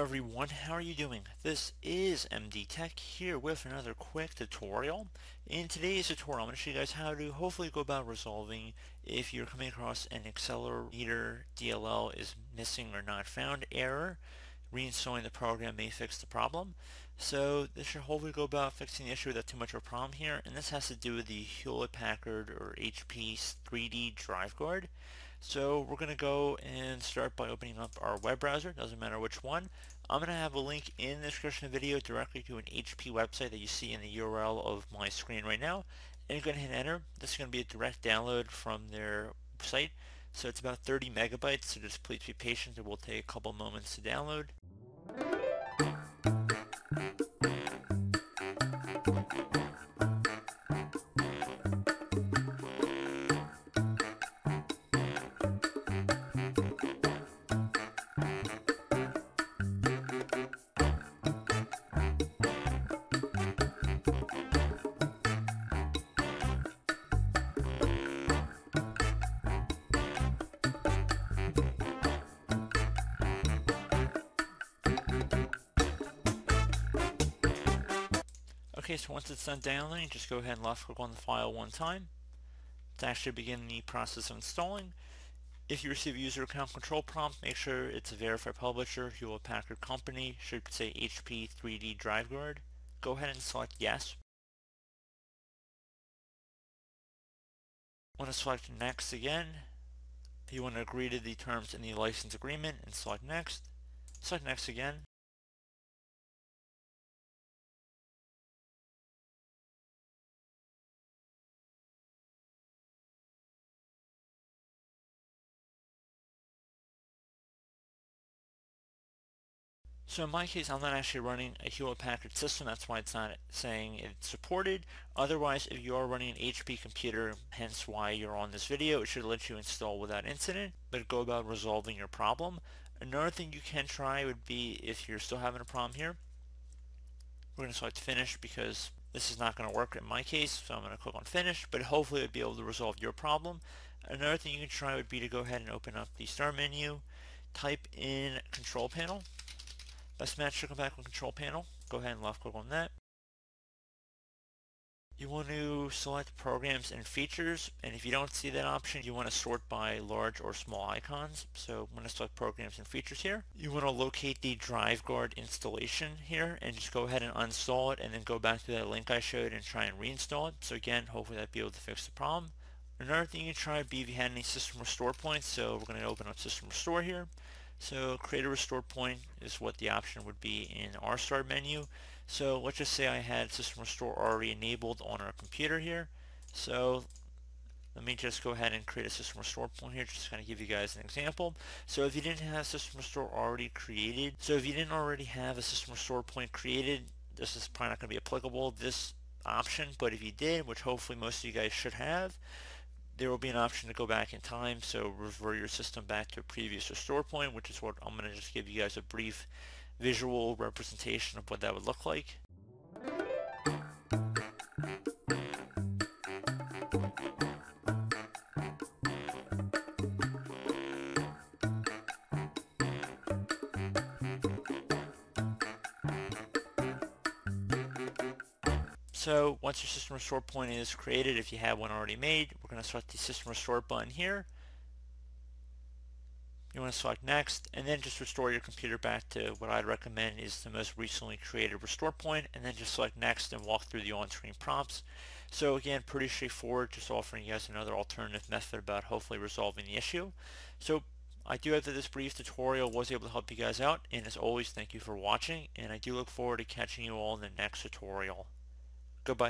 Everyone, how are you doing? This is MD Tech here with another quick tutorial. In today's tutorial, I'm going to show you guys how to hopefully go about resolving if you're coming across an accelerometer DLL is missing or not found error. Reinstalling the program may fix the problem. So this should hopefully go about fixing the issue without too much of a problem here. And this has to do with the Hewlett-Packard or HP 3D drive guard. So we're going to go and start by opening up our web browser, doesn't matter which one. I'm going to have a link in the description of the video directly to an HP website that you see in the URL of my screen right now. And you're going to hit enter. This is going to be a direct download from their site. So it's about 30 megabytes, so just please be patient. It will take a couple moments to download. So once it's done downloading, just go ahead and left click on the file one time to actually begin the process of installing. If you receive a user account control prompt, make sure it's a verified publisher, Hewlett Packard Company, should say HP 3D Drive Guard. Go ahead and select yes. Want to select next again. You want to agree to the terms in the license agreement and select next. Select next again. So in my case, I'm not actually running a Hewlett-Packard system. That's why it's not saying it's supported. Otherwise, if you are running an HP computer, hence why you're on this video, it should let you install without incident, but go about resolving your problem. Another thing you can try would be if you're still having a problem here, we're going to select finish because this is not going to work in my case, so I'm going to click on finish, but hopefully it would be able to resolve your problem. Another thing you can try would be to go ahead and open up the start menu, type in control panel, Best match should come back on control panel. Go ahead and left click on that. You want to select programs and features and if you don't see that option you want to sort by large or small icons so I'm going to select programs and features here. You want to locate the DriveGuard installation here and just go ahead and uninstall it and then go back to that link I showed and try and reinstall it. So again hopefully that'll be able to fix the problem. Another thing you can try would be if you had any system restore points so we're going to open up system restore here so create a restore point is what the option would be in our start menu. So let's just say I had system restore already enabled on our computer here. So let me just go ahead and create a system restore point here just to kind of give you guys an example. So if you didn't have system restore already created, so if you didn't already have a system restore point created, this is probably not going to be applicable, this option, but if you did, which hopefully most of you guys should have, there will be an option to go back in time, so revert your system back to a previous restore point, which is what I'm going to just give you guys a brief visual representation of what that would look like. So once your system restore point is created, if you have one already made, we're going to select the system restore button here. You want to select next and then just restore your computer back to what I'd recommend is the most recently created restore point and then just select next and walk through the on-screen prompts. So again, pretty straightforward, just offering you guys another alternative method about hopefully resolving the issue. So I do hope that this brief tutorial was able to help you guys out and as always thank you for watching and I do look forward to catching you all in the next tutorial. Goodbye.